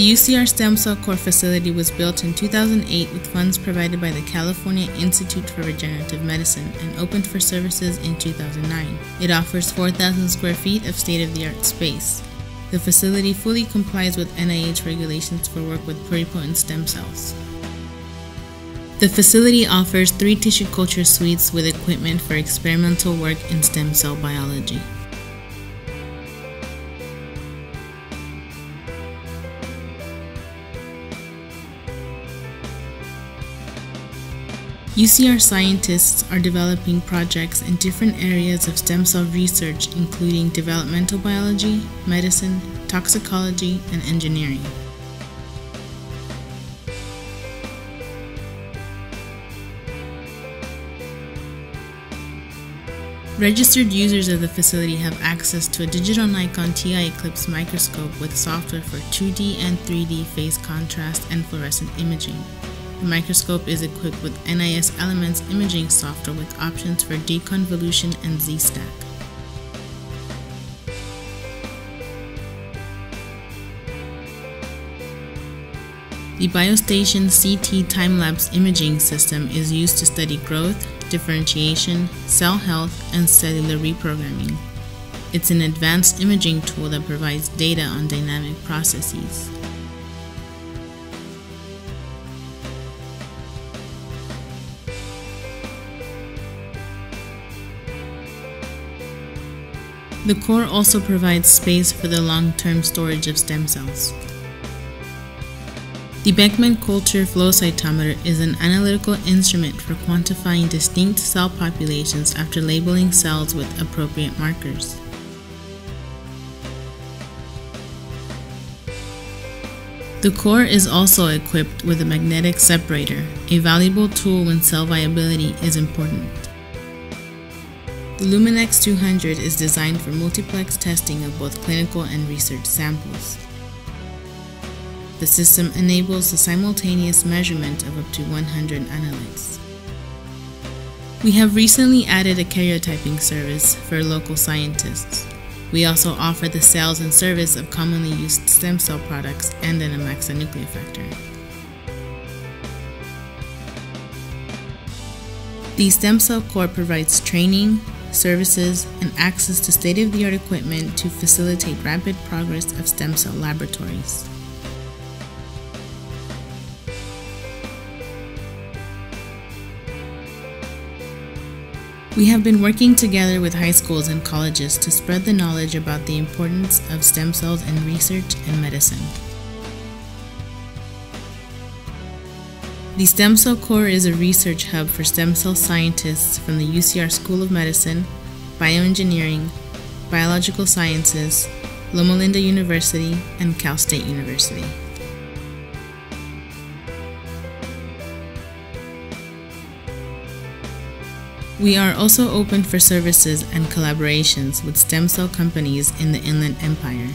The UCR Stem Cell Core facility was built in 2008 with funds provided by the California Institute for Regenerative Medicine and opened for services in 2009. It offers 4,000 square feet of state of the art space. The facility fully complies with NIH regulations for work with pluripotent stem cells. The facility offers three tissue culture suites with equipment for experimental work in stem cell biology. UCR scientists are developing projects in different areas of stem cell research, including developmental biology, medicine, toxicology, and engineering. Registered users of the facility have access to a digital Nikon TI Eclipse microscope with software for 2D and 3D phase contrast and fluorescent imaging. The microscope is equipped with NIS Elements imaging software with options for deconvolution and Z-stack. The BioStation CT time-lapse imaging system is used to study growth, differentiation, cell health, and cellular reprogramming. It's an advanced imaging tool that provides data on dynamic processes. The core also provides space for the long-term storage of stem cells. The Beckman Coulter Flow Cytometer is an analytical instrument for quantifying distinct cell populations after labeling cells with appropriate markers. The core is also equipped with a magnetic separator, a valuable tool when cell viability is important. The Luminex 200 is designed for multiplex testing of both clinical and research samples. The system enables the simultaneous measurement of up to 100 analytes. We have recently added a karyotyping service for local scientists. We also offer the sales and service of commonly used stem cell products and an Amaxa nucleofector. The Stem Cell Core provides training, services, and access to state of the art equipment to facilitate rapid progress of stem cell laboratories. We have been working together with high schools and colleges to spread the knowledge about the importance of stem cells in research and medicine. The Stem Cell Core is a research hub for stem cell scientists from the UCR School of Medicine, Bioengineering, Biological Sciences, Loma Linda University, and Cal State University. We are also open for services and collaborations with stem cell companies in the Inland Empire.